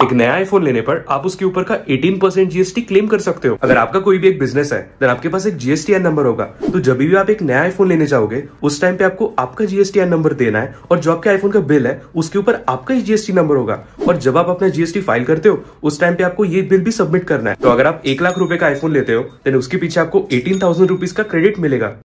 एक नया आईफोन लेने पर आप उसके ऊपर का 18 परसेंट जीएसटी क्लेम कर सकते हो। अगर आपका कोई भी एक बिज़नेस है देन आपके पास एक जीएसटी नंबर होगा। तो जब भी आप एक नया आईफोन लेने जाओगे, उस टाइम पे आपको आपका जीएसटी नंबर देना है और जो आपके आईफोन का बिल है, उसके ऊपर आपका ही जीएसटी नंबर होगा। और जब आप अपना जीएसटी फ़ाइल करते हो, उस टाइम पे आपको ये बिल भी सबमिट करना है। तो अगर आप एक लाख रुपए का आईफोन लेते हो देन उसके पीछे आपको एटीन थाउज़ेंड रुपीज़ का क्रेडिट मिलेगा।